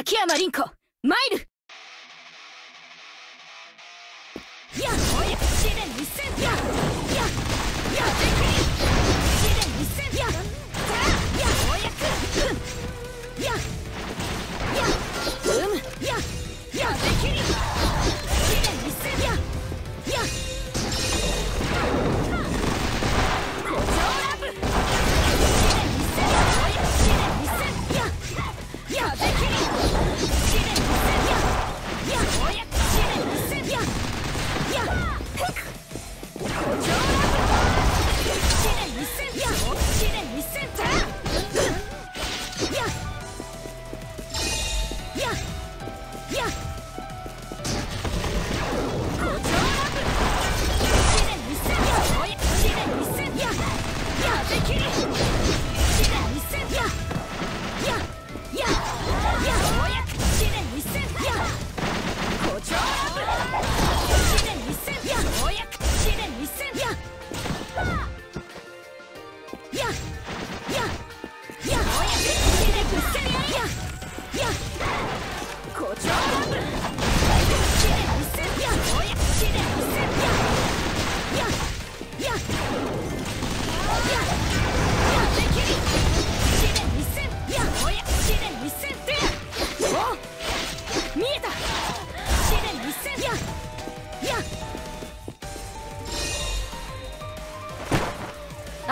秋山凛子やっ試練やっやっやっ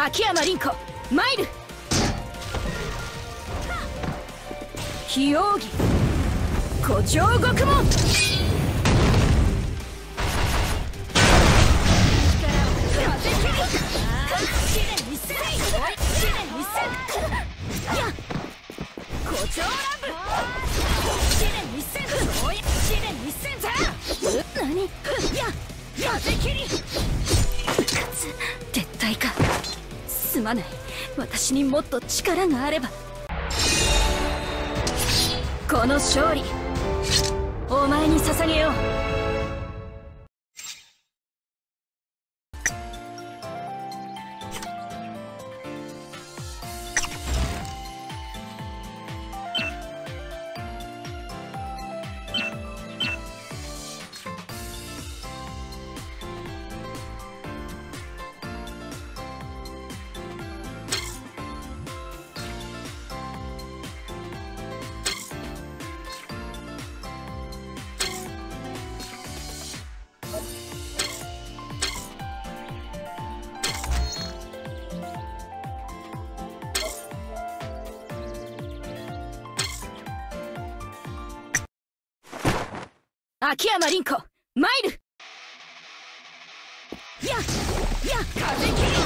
秋山凛子参る起用儀古城獄門。何？や風切り撤退か。すまない。私にもっと力があれば。この勝利お前に捧げよう。秋山凛子参るやや風切り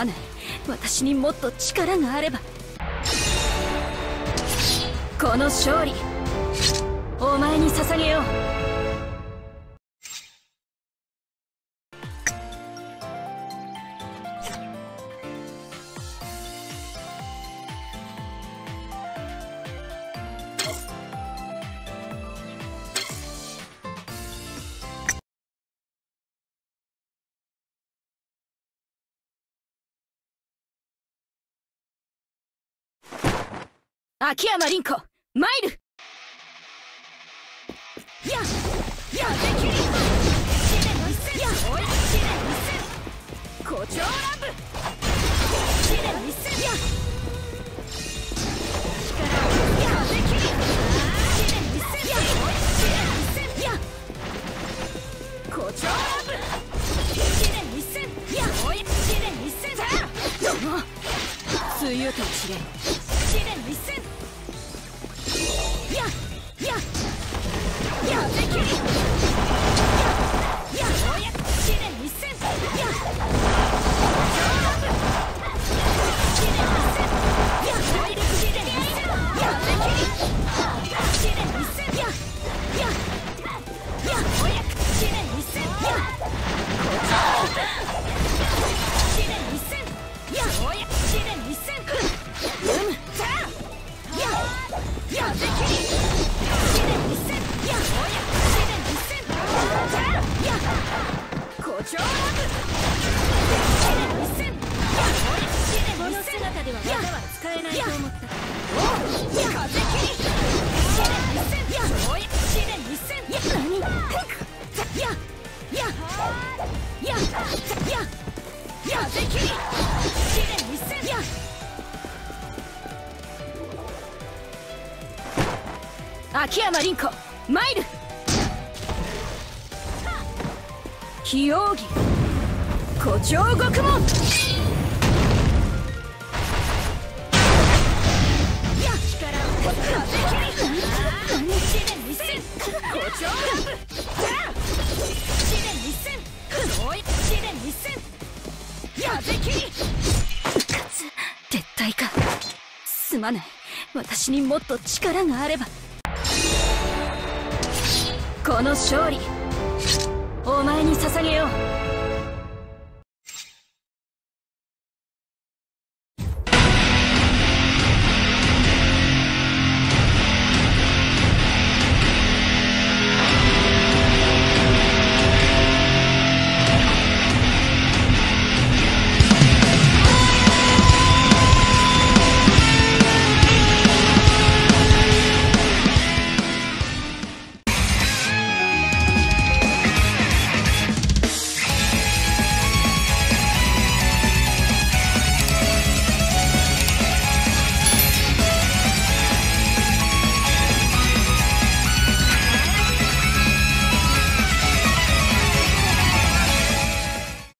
まない。私にもっと力があれば。この勝利お前に捧げよう。秋山凛子参るややできり試練の一戦や試練一戦誇張乱舞試練一戦や力やできり試練一戦や試練一戦や誇張乱舞試練一戦や試練一戦どうも梅雨と知れ試練秋山凛子参る非奥義。誇張獄門。や力を風切り試練二戦誇張ラブ試練二戦同一試練二戦やぜきり撤退か。すまない。私にもっと力があれば。この勝利。お前に捧げよう。